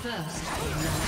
First love.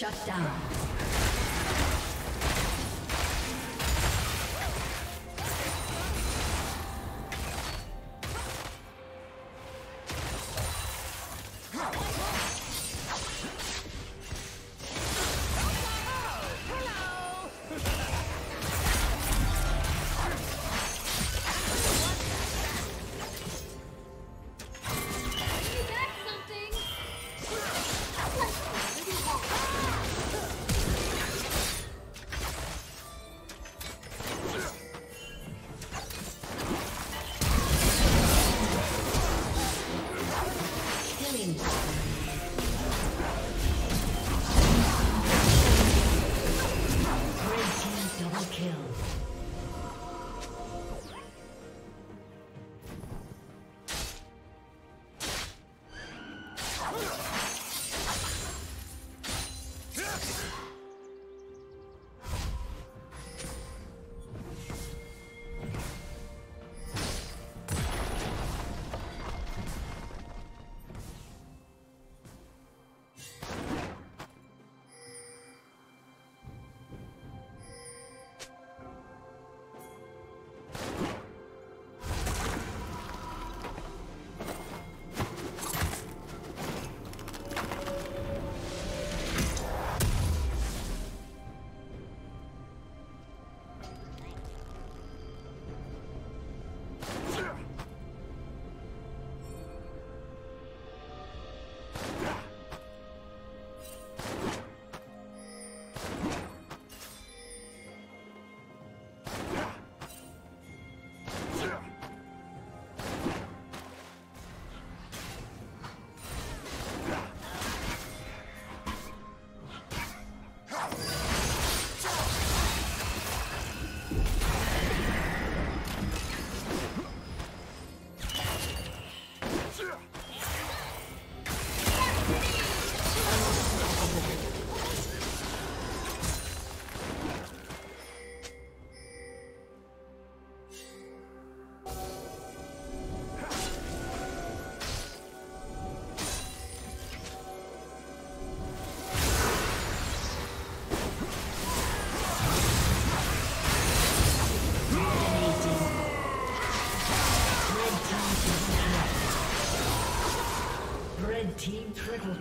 Shut down.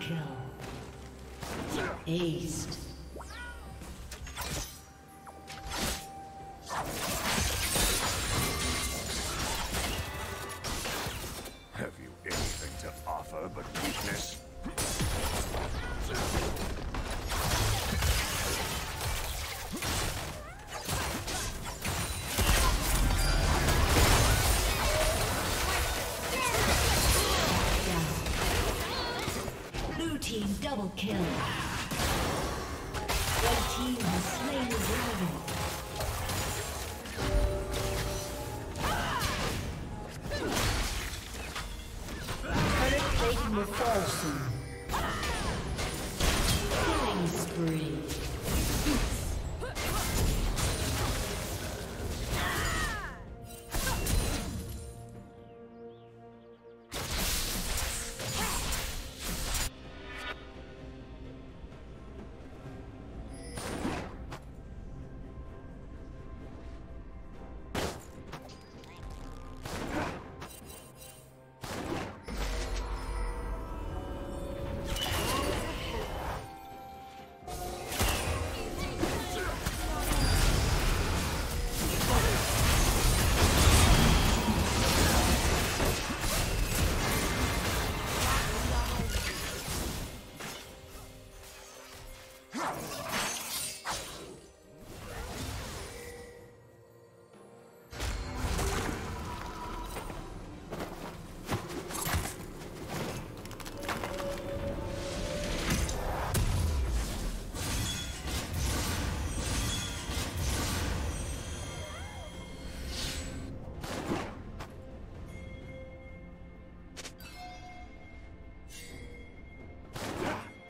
Kill. Aced.